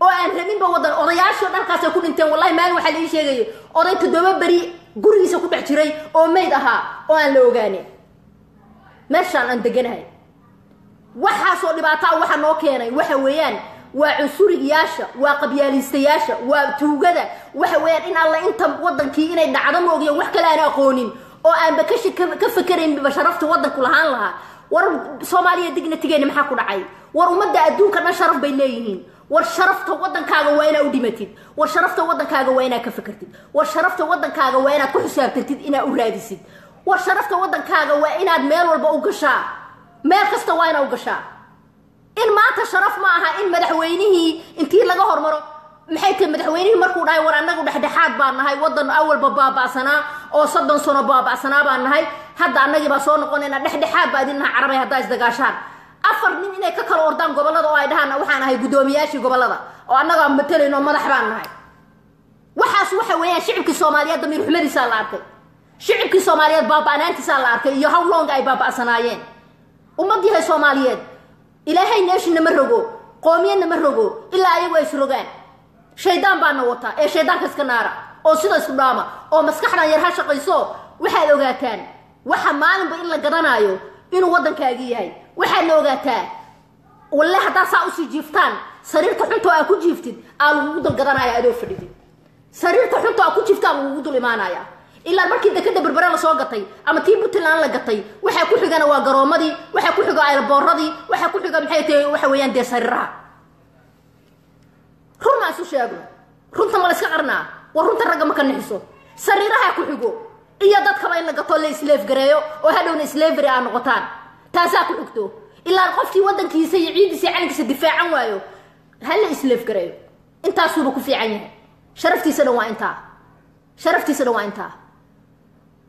oo aan rabinba wadan odayaashii dhalkaasay ku dhinteen wallahi maalin waxaa laii sheegaya oday toddoba beri gurigiisa ku dhex jiray oo mayd ahaa oo aan la ogaanin meeshaan aan deganahay. Waxaasoo dhibaataa waxa noo keenay waxa weeyaan waa cunsurigayaasha waa qabyaaliistayaasha waa tuugada. Waxa weeyaan in alla inta wadankii inay dhacdo ma ogyan wax kale aan aqoonin oo aanba ka fakeraynba sharafta waddanku lahaan lahaa. War soomaaliya dignatigeena maxaa ku dhacay? War ummadda adduunka dhan sharaf bay leeyihiin. War sharafta waddankaaga waa inaa u dhimatid. War sharafta waddankaaga waa inaad ka fakertid war sharafta waddankaaga waa inaad ku xisaabtantid inaad u raadisid. War sharafta waddankaaga waa inaad meel walba u gashaa. Meel kasta waa inaad u gashaa in maanta sharaf ma aha in madaxweynihii intii laga hormaro. Maxay tahay madaxweynihii markuu dhahay war annagu dhexdhexaad baan nahay waddan awalba baaba'sanaa oo soddon sano baaba'sanaa baan nahay. Hadda annagii baa soo noqonayna dhexdhexaad baa idin naha carabay haddaa isdagaashaan afar nin inay ka kala ordaan gobollada oo ay dhahaan waxaan ahay guddoomiyaashii gobollada oo annagaa matalayno madax baan nahay. Waxaas waxa weeyaan shicibkii soomaaliyeed damiir xumadiisaa la arkay. Shicibkii soomaaliyeed baaba'naantiisaa la arkay iyo how long ay baaba'sanaayeen. Ummadyahay soomaaliyeed ilaahay neeshina ma rogo qoomiyadna ma rogo ilaa ayagu ay isrogaan shaydaan baana wata ee shaydaanka iska naara oo sida isku dhaama oo maskaxdan yar ha shaqayso waxaad ogaataan waxa maalinba in la garanaayo inuu waddankaagii yahay waxaadna ogaataa walle haddaa saa u sii jiiftaan sariirta xunto aa ku jiiftid aa lagugu dul gadanaya adoo fadhidid. Sariirta xunto aa ku jiifta aa lagugu dul imaanaya ilaa markii dekada berbere la soo gatay ama tii puntland la gatay waxaa ku xigana waa garoomadii waxaa ku xiga ayrabooradii waxaa ku xiga maxay tahay waxa weeyaan dee sariiraha run maa isu sheegno. Runta ma la iska qarnaa war runta ragga ma ka nixiso sariiraha ku xigo. Iyo dadkaba in la gato la isleef gareeyo oo hadhowna slavery aa noqotaan. Taasaa ku xigto. Ilaa qofkii waddankiisa iyo ciidiisa iyo calankiisa difaacan waayo ha la isleef gareeyo. Intaasuuba ku fiican yahay. Sharaftiisa dhan waa intaa. Sharaftiisa dhan waa intaa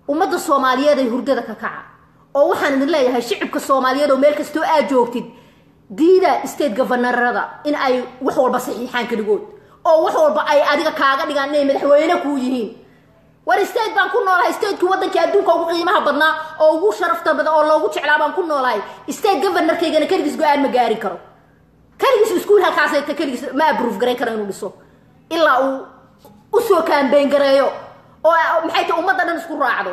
ummadda soomaaliyeed ay hurdada ka kaca. Oo waxaan idin leeyahay shicibka soomaaliyeed oo meel kastoo aad joogtid diida state governorada in ay wax walba saxiixaan keligood. Oo wax walba ay adiga kaaga dhigaan inay madaxweyne kuu yihiin. War state baan ku noolahay stateki waddankii adduunka ugu qiimaha badnaa oo ugu sharafta badan oo loogu jeclaa baan ku noolahay. State governorkaygana keligiis go'aan ma gaarin karo. Keligiis iskuul halkaasayta keligiis ma abrove garayn karo inuu dhiso. Ilaa uu u soo kaambeyn gareeyo oo maxay tahay ummadda dhan isku raacdo?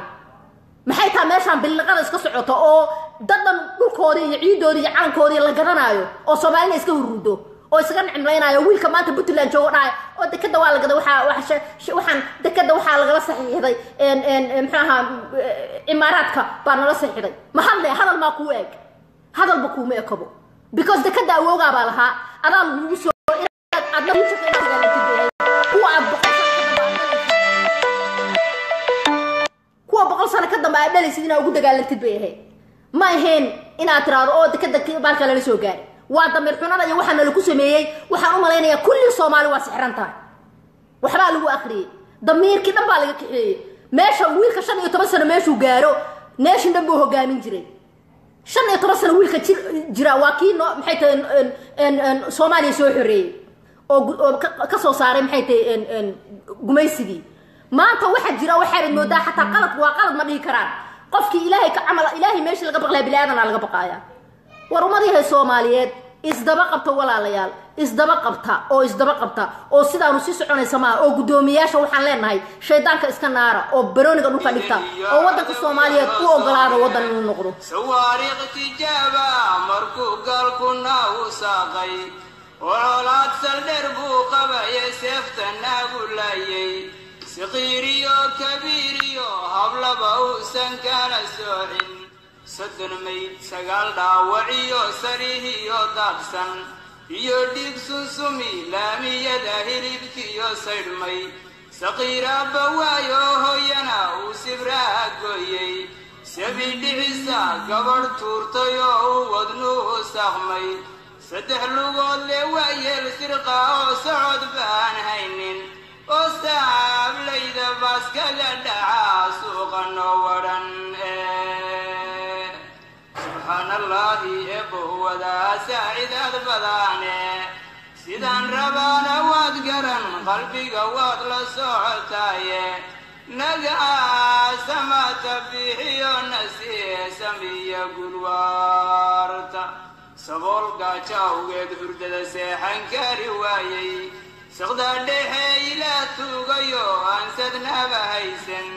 Maxay tahay meeshaan billiqada iska socoto oo dad dhan dhulkoodii iyo ciidoodii iyo calankoodii la garanaayo oo soomaalina iska huruudo oo isaga nicmlaynayo wiilka maanta puntland joogo dhahay oo dekada waa lagada waxaa waxaan dekada waxaa lagala saxiixday muxuu ahaa cimaaraadka baa nala saxiixday. Ma hadle hadal maa kuu eeg? Hadalba kuuma ekabo because dekada awoogaa baa lahaa adaa lagugu soo dambe aad dhalaysid inaa ugu dagaalantid bay ahayd ma ahayn inaad tiraahdo oo dekada baalka lala soo gaaray waa damiir xunada iyo waxaa nalaku sameeyey. Waxaan u malaynayaa kulli soomaali waa sixran tahay. Waxbaa lagu akriyey damiirkii dhan baa laga kaxeeyey meesha wiilka shan iyo toban sano meeshuu gaaro neeshin dhan buu hogaamin jiray. Shan iyo toban sano wiilka jira waa kii no maxay tahay soomaaliya soo xoreeyey. Oo ka soo saaray maxay tahay gumaysigii maanta waxa jira waxaabaad moodaa xataa qalad waa qalad ma dhihi karaan. Qofkii ilaahay ka camal ilaahay meeshii laga baqlaya bini aadana laga baqaaya. War ummadahay soomaaliyeed isdaba qabta walaalayaal isdaba qabta oo isdaba qabta oo sidaanu sii soconaysa maaha oo guddoomiyaasha waxaan leenahay shaydaanka iska naara oo barooniga dhulka dhigta oo waddanka soomaaliyeed u ogolaada waddan inuu noqdo. Ololaad saldheer buu qabayay seefta laayay saqiiriyo kabiiriyo hablaba uusan kala soocin soddon mayd sagaal dhaawaciyo sarihiyo daadsan iyo dhiig sunsumi laamiyada hilibkiyo saydhmay saqiiraabba waayo hooyana uu sibraha gooyey sabi dhicisa gabadh tuurtay oo uu wadnuhu saqmay saddex lugood le waayeel sirqa oo socod baan haynin oo saablayda baaskaga dhacaa suuqa noo wadhan subxaan saacidaad badaane sidaan rabaana waad garan qalbiga waad la socotaaye naga samata bixiyo nasiye samiya gulwaarta sabool gaajo awgeed hurdada seexan kari waayey saqdaa dhexe ilaa tuugayo aan sadnaba haysan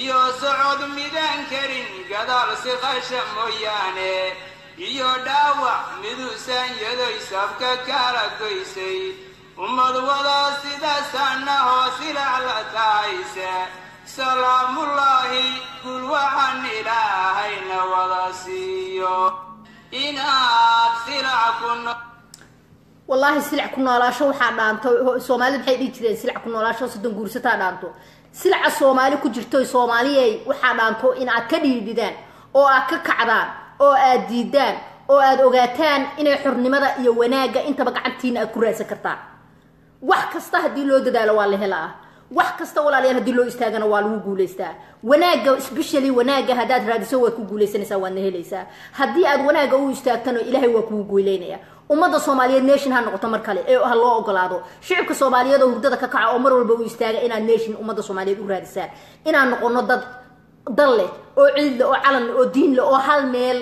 iyo socod midaan karin gadaal si qasha mooyaane iyo dhaawac miduusan yadoy sabka kala goysay ummad wadaa sidaasaana hoos ilac la tahayse salaamullaahi gul waxaan ilaahayna wada siiyo inaad silac ku no wallaahi silac ku noolaasho waxaa dhaanto. Soomaalida maxay dhihi jireen silac ku noolaasho? Soddon guursataa dhaanto. Silaca soomaali ku jirto soomaaliyey waxaa dhaanto in aad ka dhiidhidaan oo aad ka kacdaan oo aad diidaan oo aad ogaataan inay xornimada iyo wanaagga intaba gacantiina aad ku raadsan kartaan. Wax kasta haddii loo dadaalo waa la helaa. Wax kasta walaalayaal haddii loo istaagana waa lagu guulaystaa wanaagga specially wanaagga haddaad raadiso waad ku guulaysanaysaa waadna helaysaa. Haddii aad wanaagga u istaagtana ilaahay waa kugu guulaynaya ummadda soomaaliyeed nation ha noqoto mar kale ee ha loo ogolaado shicibka soomaaliyeed oo hurdada ka kaca oo mar walba u istaaga inaad nation ummadda soomaaliyeed u raadisaan. Inaan noqono dad dal leh oo ciid oo calan oo diin leh oo hal meel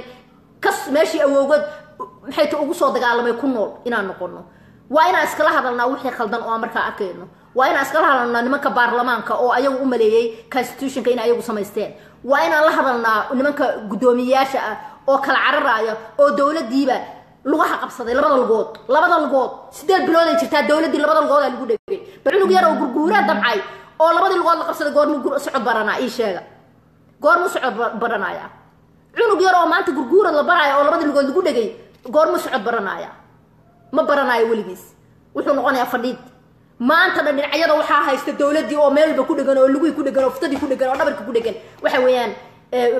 kas meeshii awowgad maxay ta ugu soo dagaalamay ku nool inaan noqono. Waa inaan iskala hadalnaa wixii khaldan oo markaa arkayno. Waa inaan iskala hadalnaa nimanka baarlamaanka oo ayagu u maleeyey constitutionka in ayagu samaysteen. Waa inaan la hadalnaa nimanka guddoomiyeyaasha ah oo kala cararaaya oo dowladiiba lugaha qabsaday labada lugood labada lugood. Sideed bilood ay jirtaa? Dowladii labada lugoodaa lagu dhegay ba cunug yar oo gurguuraa damcay oo labadii lugood la qabsaday goormuu socod baranaa ii sheega. Goormuu socod baranaya cunug yar oo maanta gurguura la baraayo oo labadii lugood lagu dhegay goormuu socod baranaya ma baranaayo weligiis. Wuxuu noqonayaa fadhiid. Maanta dhan dhinacyada waxaa haysta dowladii oo meel ku dhegan oo lugihii ku dhegan oo ftadii ku dhegan oo dhabarka ku dhegan waxa weeyaan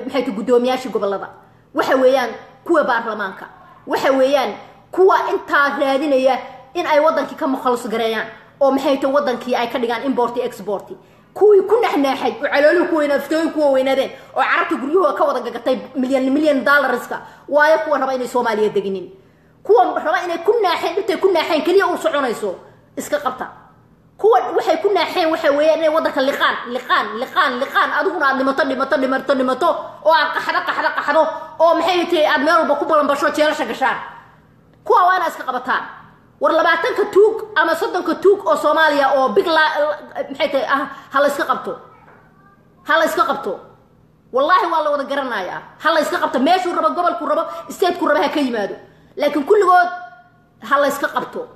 maxay ta guddoomiyaashii gobollada waxa weeyaan kuwa baarlamaanka waxa weeyaan kuwa intaa raadinaya in ay wadankii ka mukhalis gareeyaan oo maxay ta wadankii ay ka dhigaan import export kuwii ku naxnaaxay oo calooluhu ku weynaa ftooyin kuwa weynaadeen oo carabta guryuhu ka wada gagatay milyan milyan dollarska waayo kuwa raba inay soomaaliya deginin. Kuwa raba inay ku naaxeen dhibtay ku naaxeen keliya u soconayso iska qabta kuwa waxay ku naaxeen waxa weeyaan inay wadanka liqaan liqaan liqaan liqaan. Adiguna aad dhimato dhimato dhimato dhimato. Oo aad qaxdo qaxdo qaxdo. Oo maxay tahay aad meel walba ku balanbasho jeelasha gashaan. Kuwa waa inaad iska qabataan. War labaatanka tuug ama soddonka tuug oo soomaaliya oo big la maxay tahay ah ha la iska qabto. Ha la iska qabto. Wallaahi waa la wada garanayaa. Ha la iska qabto. Meeshuu rabo gobolkuu rabo stateku rabo ha ka yimaado. Laakiin kulligood ha la iska qabto.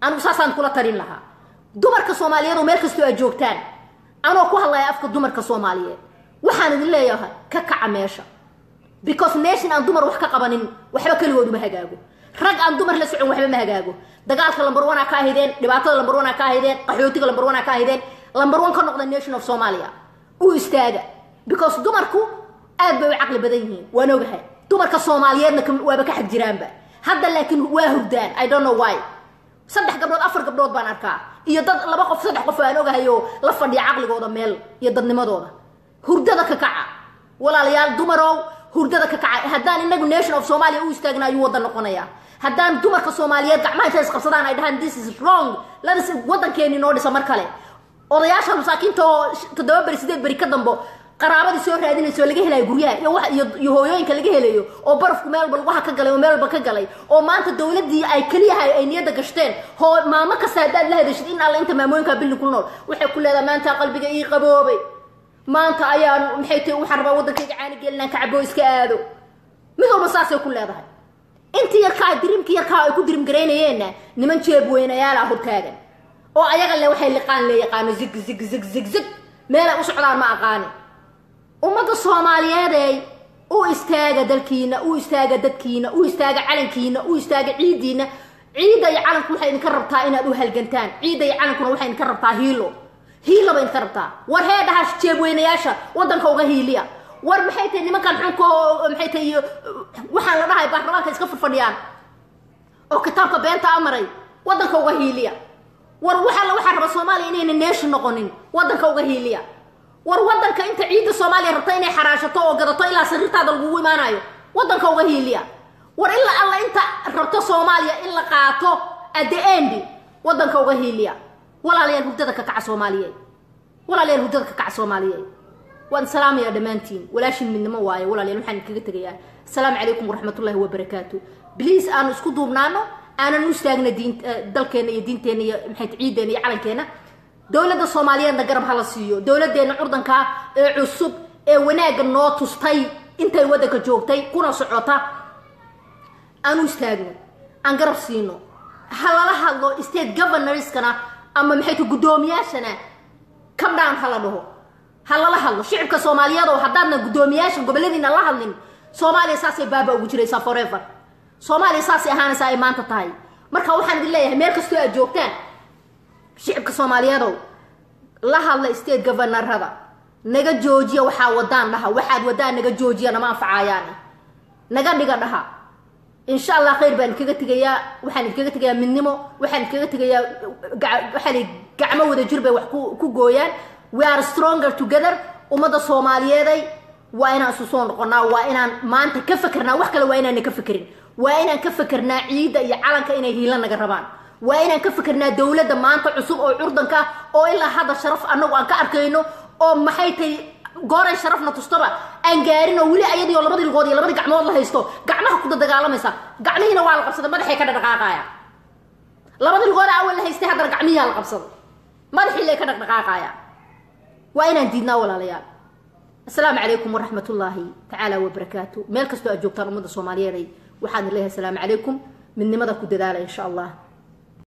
Anigu saasaan kula tarin lahaa dumarka soomaaliyeed oo meel kastoo aad joogtaan. Anoo ku hadlaya afka dumarka soomaaliyeed waxaan idin leeyahay ka kaca meesha. Because nation aan dumar wax ka qabanin waxba keligood uma hagaago. Rag aan dumar la socon waxba ma hagaago. Dagaalka lambar one ka ahaydeen dhibaatada lambar one ka ahaydeen qaxootiga lambar one ka ahaydeen lambar one ka noqda nation of somalia. U istaaga. Because dumarku aad bay u caqli badan yihiin waan ogahay dumarka soomaaliyeedna waaba ka xag jiraanba. Hadda laakiin waa hurdaan. I don't know why saddex gabdhood afar gabdhood baan arkaa. Iyo dad laba qof saddex qof aan ogahay oo la fadhiya caqligooda meel iyo dadnimadooda. Hurdada ka kaca. Walaalayaal dumarow hurdada ka kaca. Haddaan inagu nation of somalia u istaagna ayuu waddan noqonayaa haddaan dumarka soomaaliyeed gacmaha intay isqabsadaan ay dhahaan this is wrong. Ladas waddankeeni noo dhisa mar kale. Odayaasha masaakiinta oo toddoba beri sideed beri ka dambo qaraabadii soo raadinaysa oo laga helayo guryaha iyo hooyooyinka laga helayo oo barafku meel walba lugaha ka galay oo meel walba ka galay oo maanta dowladii ay keliyahay ay niyadda gashteen hoo maamo kasta haddaad la hadashid in alla inta maamooyinka bildin ku nool waxay ku leedahay maanta qalbiga ii qaboobay. Maanta ayaan maxay tahay waxaan rabaa waddankayga caani gelinaan kacabo iska aado. Mid walba saasay ku leedahay. Intii yarkaa dirimkii yarkaa ay ku dirim garaynayeenna niman jeeb weynayaala hortaagan oo ayaga le waxay liqaan le yaqaano zig zig zig zig zig. Meelay u socdaan ma aqaani ummadda soomaaliyeeday u istaaga dalkiina u istaaga dadkiina u istaaga calankiina u istaaga ciidiina ciidda iyo calanku waxay idinka rabtaa inaad u halgantaan. Ciidda iyo calankuna waxay idinka rabtaa hiilo. Hiilo bay idinka rabtaa. War hee dhaha jeebweynayaasha waddanka uga hiiliya. War maxay tahay nimankan xunka maxay tahay waxaan la dhahay baarlamaanka iska fadfadhiyaan oo kitaabka beenta amaray waddanka uga hiiliya. War waxaa waxaa raba soomaaliya inayna neeshi noqonin waddanka uga hiiliya war waddanka inta ciidda soomaaliya rabta inay xaraashato oo gadato ilaa sariirtaada lagugu imaanayo waddanka uga hiiliya. War ilaa alla inta rabto soomaaliya in la qaato at the end waddanka uga hiiliya. Walaalayaal hurdada ka kaca soomaaliyeed walaalayaal hurdada ka kaca soomaaliyeed waan salaamayaa dhammaantiin. Walaashin midnimo waaye walaalayaal waxaan kaga tegayaa asalaamu calaykum waraxmatullaahi wabarakaatu bliis aanu isku duubnaano. Aanan u istaagna diin dalkeena iyo diinteena iyo maxay ciideena iyo calankeena dowladda soomaaliyeedna garab hala siiyo. Dowladdeena curdankaa ee cusub ee wanaagga noo tustay intay waddanka joogtay kuna socota aan u istaagno aan garab siino. Ha lala hadlo state governorskana ama maxay ta guddoomiyaashana kabdhaan hala dhaho. Ha lala hadlo shicibka soomaaliyeed oo haddaadna guddoomiyaasha goboladiina la hadlin soomaaliya saasay baaba ugu jiraysaa forever. Soomaaliya saasay ahaanaysaa ay maanta tahay. Marka waxaan idin leeyahay meel kastoo aad joogtaan shicibka soomaaliyeedow la hadla state governorada naga joojiya waxaa wadaan dhaha. Waxaad wadaan naga joojiya nama anfacaayaan naga dhiga dhaha. Insha allah khayr baan idinkaga tegayaa waxaan idinkaga tegayaa midnimo waxaan idinkaga tegayaa waxaa gacmo wada jir bay wax ku gooyaan. We are stronger together. Ummadda soomaaliyeeday waa inaan isu soo noqonaa waa inaan maanta ka fakernaa wax kale waa inaana ka fekerin waa inaan ka fakernaa ciidda iyo calanka inay hiila naga rabaan waa inaan ka fakernaa dowladda maanta cusub oo curdanka oo ilaa hadda sharaf annagu aan ka arkayno oo maxay tahay gooray sharafna tustaba aan gaarin oo weli ayadii oo labadii lugood iyo labadii gacmood la haysto gacmaha kuda dagaalamaysa gacmihiina waa la qabsaday madaxay ka dhaqdhaqaaqaya labadii lugood awal la haystay haddana gacmihiyaa la qabsaday madaxii lay ka dhaqdhaqaaqaya waa inaan diidnaa walaalayaal. Asalaamu calaykum waraxmat ullaahi tacaala wabarakaatu meel kastoo aad joogtaan ummadda soomaaliyeed waxaan leeyahay asalaamu calaykum. Midnimada ku dadaala insha allah